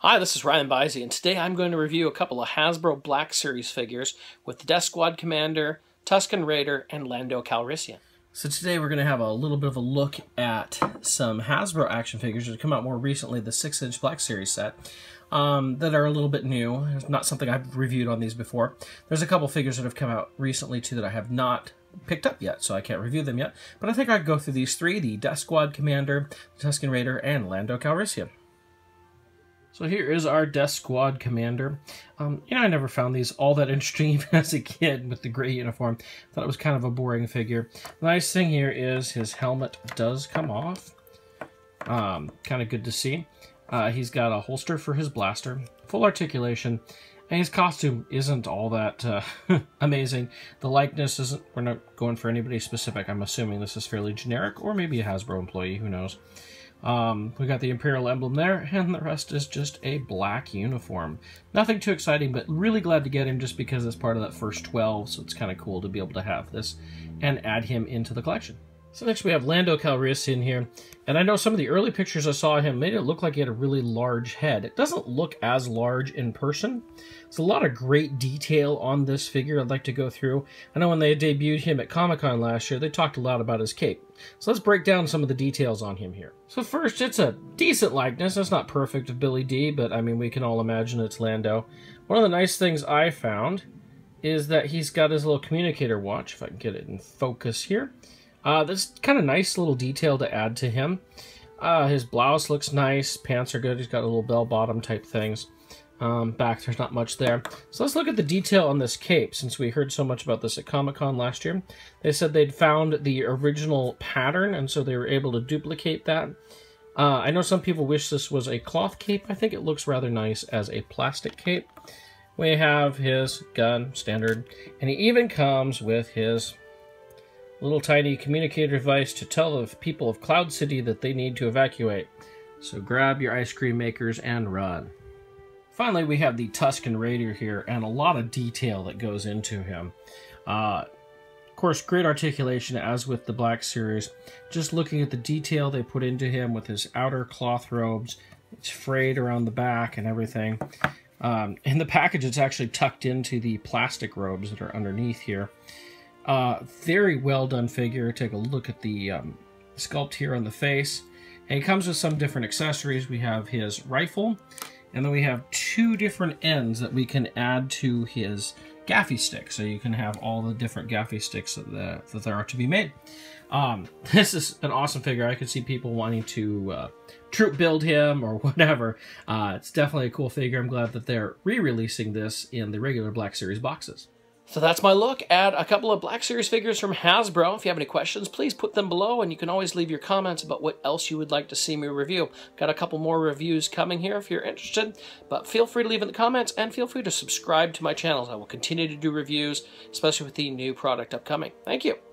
Hi, this is Ryan Bisey, and today I'm going to review a couple of Hasbro Black Series figures with the Death Squad Commander, Tusken Raider, and Lando Calrissian. So today we're going to have a little bit of a look at some Hasbro action figures that have come out more recently, the 6-inch Black Series set, um, that are a little bit new. It's not something I've reviewed on these before. There's a couple figures that have come out recently, too, that I have not picked up yet, so I can't review them yet. But I think I'd go through these three, the Death Squad Commander, the Tusken Raider, and Lando Calrissian. So here is our Death Squad commander. Um, you know, I never found these all that interesting as a kid with the gray uniform. Thought it was kind of a boring figure. The nice thing here is his helmet does come off. Um, kind of good to see. Uh, he's got a holster for his blaster, full articulation, and his costume isn't all that uh, amazing. The likeness isn't, we're not going for anybody specific. I'm assuming this is fairly generic, or maybe a Hasbro employee, who knows. Um, we got the Imperial emblem there, and the rest is just a black uniform. Nothing too exciting, but really glad to get him just because it's part of that first 12, so it's kind of cool to be able to have this and add him into the collection. So next we have Lando Calrissian here, and I know some of the early pictures I saw of him made it look like he had a really large head. It doesn't look as large in person. There's a lot of great detail on this figure I'd like to go through. I know when they debuted him at Comic-Con last year, they talked a lot about his cape. So let's break down some of the details on him here. So first, it's a decent likeness. It's not perfect of Billy Dee, but I mean, we can all imagine it's Lando. One of the nice things I found is that he's got his little communicator watch, if I can get it in focus here. Uh, this kind of nice little detail to add to him. Uh, his blouse looks nice, pants are good, he's got a little bell-bottom type things. Um, back, there's not much there. So let's look at the detail on this cape, since we heard so much about this at Comic-Con last year. They said they'd found the original pattern, and so they were able to duplicate that. Uh, I know some people wish this was a cloth cape. I think it looks rather nice as a plastic cape. We have his gun, standard, and he even comes with his little tiny communicator device to tell the people of Cloud City that they need to evacuate. So grab your ice cream makers and run. Finally, we have the Tusken Raider here, and a lot of detail that goes into him. Uh, of course, great articulation, as with the Black Series. Just looking at the detail they put into him with his outer cloth robes, it's frayed around the back and everything. Um, in the package, it's actually tucked into the plastic robes that are underneath here. Uh, very well done figure. Take a look at the um, sculpt here on the face. And it comes with some different accessories. We have his rifle, and then we have two different ends that we can add to his gaffi stick. So you can have all the different gaffi sticks that, the, that there are to be made. Um, this is an awesome figure. I could see people wanting to uh, troop build him or whatever. Uh, it's definitely a cool figure. I'm glad that they're re-releasing this in the regular Black Series boxes. So that's my look at a couple of Black Series figures from Hasbro. If you have any questions, please put them below, and you can always leave your comments about what else you would like to see me review. Got a couple more reviews coming here if you're interested, but feel free to leave in the comments, and feel free to subscribe to my channels. I will continue to do reviews, especially with the new product upcoming. Thank you.